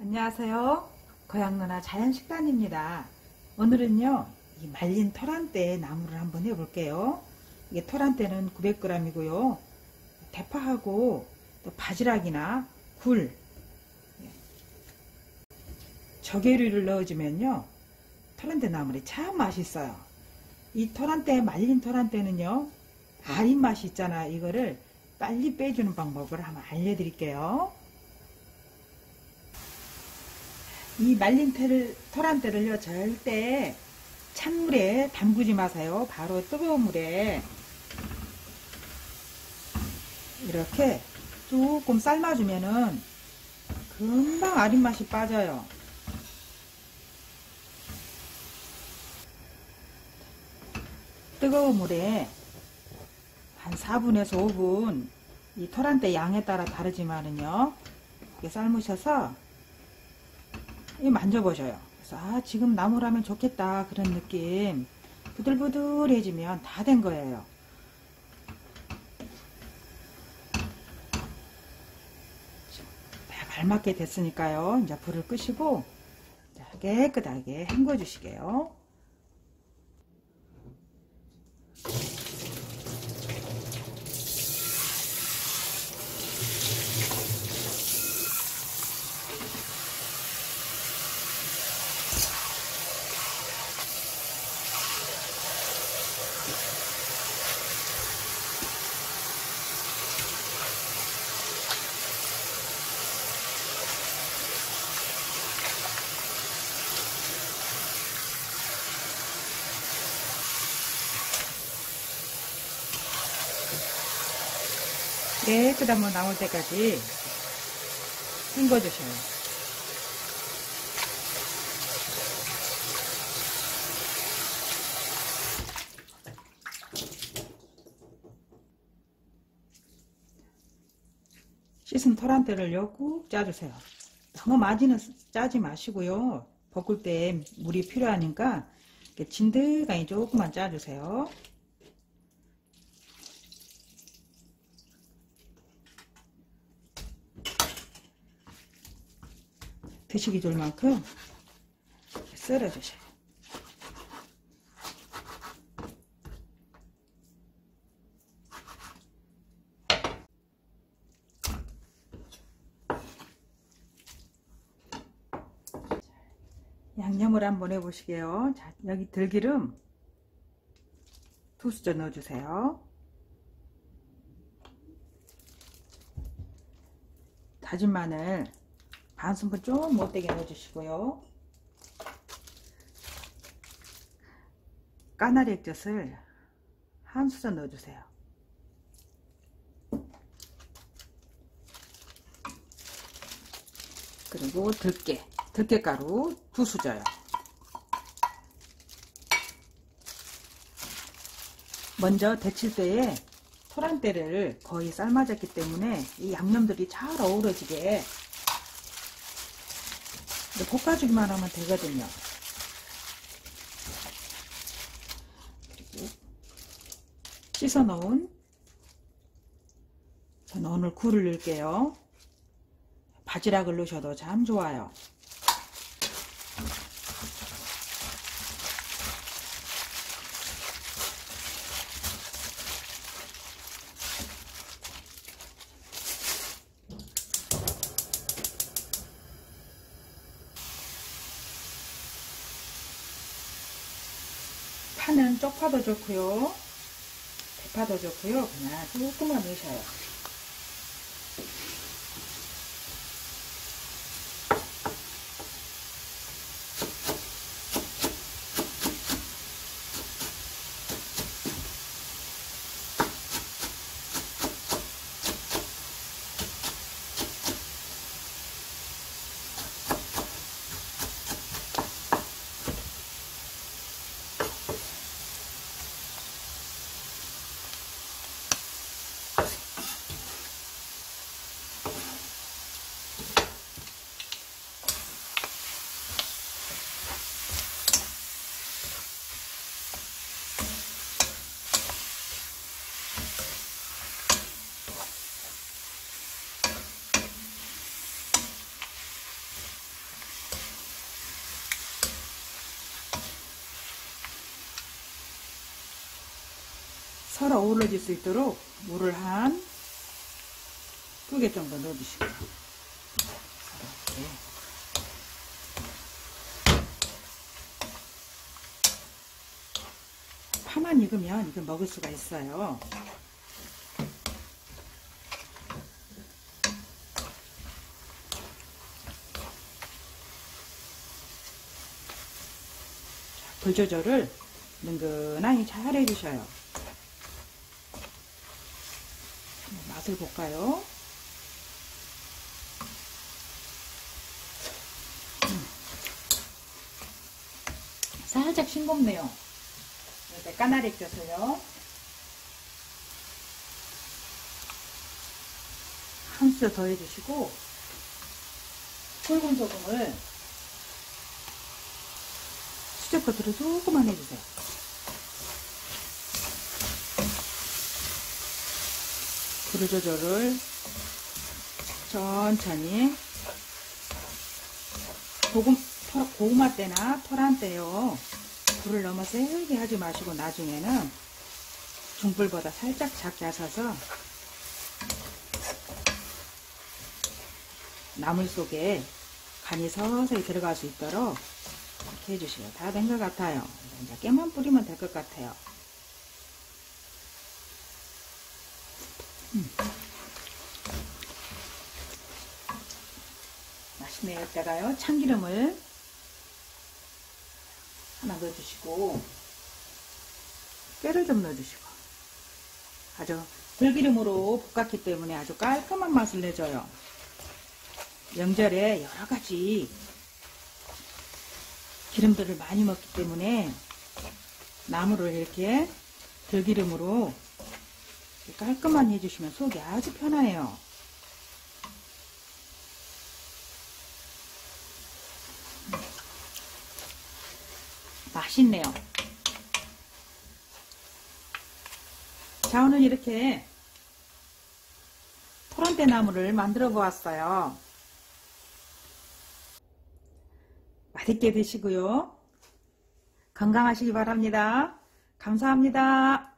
안녕하세요. 고향누나 자연식단입니다. 오늘은요, 이 말린 토란대 나무를 한번 해볼게요. 이게 토란대는 900g이고요. 대파하고 또 바지락이나 굴, 조개류를 넣어주면요, 토란대 나물이 참 맛있어요. 이 토란대, 말린 토란대는요, 아린 맛이 있잖아. 이거를 빨리 빼주는 방법을 한번 알려드릴게요. 이 말린 테를, 토란대를요, 절대 찬물에 담그지 마세요. 바로 뜨거운 물에 이렇게 조금 삶아주면은 금방 아린 맛이 빠져요. 뜨거운 물에 한 4분에서 5분 이 토란대 양에 따라 다르지만은요 이렇게 삶으셔서 이 만져보셔요. 그래서 아 지금 나무라면 좋겠다. 그런 느낌. 부들부들해지면 다 된 거예요. 발맞게 됐으니까요. 이제 불을 끄시고 깨끗하게 헹궈 주시게요 깨끗한 물 나올 때까지 헹궈주셔요. 씻은 토란대를요 꾹 짜주세요. 너무 많이는 짜지 마시고요. 볶을 때 물이 필요하니까 진득하니 조금만 짜주세요. 드시기 좋을 만큼 썰어주셔요. 양념을 한번 해보시게요. 자, 여기 들기름 두 수저 넣어주세요. 다진 마늘 반 스푼 좀 못되게 넣어주시고요. 까나리 액젓을 한 수저 넣어주세요. 그리고 들깨, 들깨가루 두 수저요. 먼저 데칠 때에 토란대를 거의 삶아졌기 때문에 이 양념들이 잘 어우러지게 볶아주기만 하면 되거든요. 그리고 씻어 놓은 저는 오늘 굴을 넣을게요. 바지락을 넣으셔도 참 좋아요. 파는 쪽파도 좋고요. 대파도 좋고요. 그냥 조금만 넣으셔요. 서로 어우러질 수 있도록 물을 한 두 개 정도 넣어주시고 서로 이렇게. 파만 익으면 이걸 먹을 수가 있어요. 불 조절을 능근하게 잘 해주셔요. 맛을 볼까요? 음. 살짝 싱겁네요. 이렇게 까나리 껴서요. 한수더 해주시고 붉은 소금을 수제 버터를 조금만 해주세요. 불 조절을 천천히 고금, 토, 고구마 때나 토란 때요 불을 너무 세게 하지 마시고 나중에는 중불보다 살짝 작게 하셔서 나물 속에 간이 서서히 들어갈 수 있도록 이렇게 해주시면 다 된 것 같아요. 이제 깨만 뿌리면 될 것 같아요. 음. 맛있네요. 이따가요 참기름을 하나 넣어주시고 깨를 좀 넣어주시고 아주 들기름으로 볶았기 때문에 아주 깔끔한 맛을 내줘요. 명절에 여러 가지 기름들을 많이 먹기 때문에 나물을 이렇게 들기름으로 깔끔하게 해주시면 속이 아주 편해요. 맛있네요. 자, 오늘 이렇게 토란대 나물을 만들어 보았어요. 맛있게 드시고요. 건강하시기 바랍니다. 감사합니다.